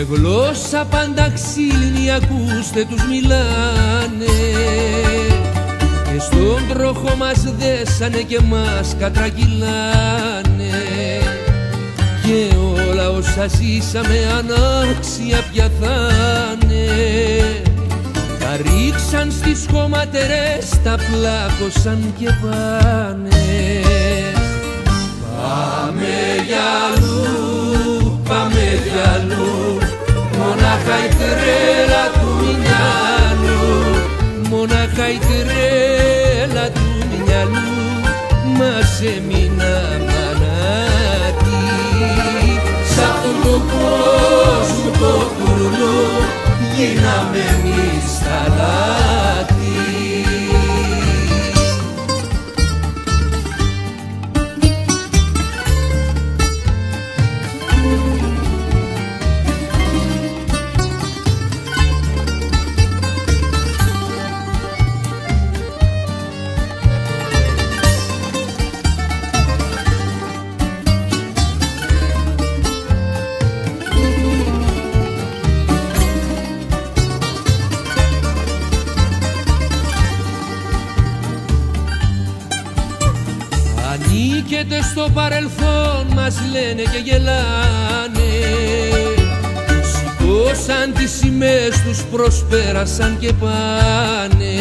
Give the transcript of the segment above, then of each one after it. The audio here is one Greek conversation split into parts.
Με γλώσσα πάντα ξύλινη ακούστε τους μιλάνε. Και στον τροχό μας δέσανε και μας κατρακυλάνε Και όλα όσα ζήσαμε ανάξια πια θα'ναι Τα ρίξαν στις χωματερές, τα πλάκωσαν και πάνε. Πάμε για αλλού, έμεινα μανάτι Σ' αυτού του κόσμου το κουρλού Γίναμε εμείς τα Ανήκετε στο παρελθόν μας λένε και γελάνε. Σηκώσαν τις σημαίες τους προσπέρασαν και πάνε.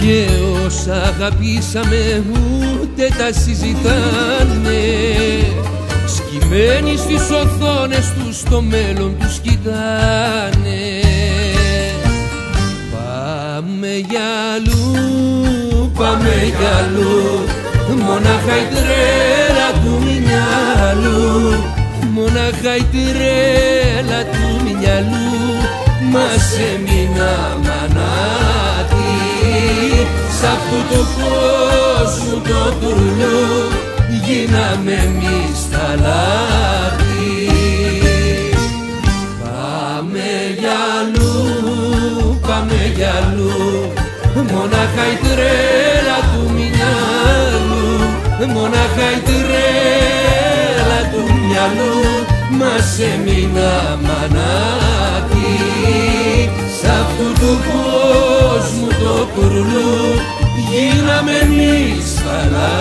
Και όσα αγαπήσαμε ούτε τα συζητάνε. Σκυμμένοι στις οθόνες τους το μέλλον τους κοιτάνε. Πάμε για αλλού, πάμε για αλλού Μονάχα η τρέλα του μυαλού. Μονάχα η τρέλα του μυαλού. Μας έμεινα μανάτι Σ' αυτού του κόσμου το τουρλού Γίναμε εμείς τα λάθη Πάμε για αλλού, πάμε για αλλού. Μονάχα η τρέλα του μυαλού Μονάχα η τρέλα του μυαλού Μας έμεινα μανάτι Σ' αυτού του κόσμου το κουρλού Γίναμε εμείς παλάτι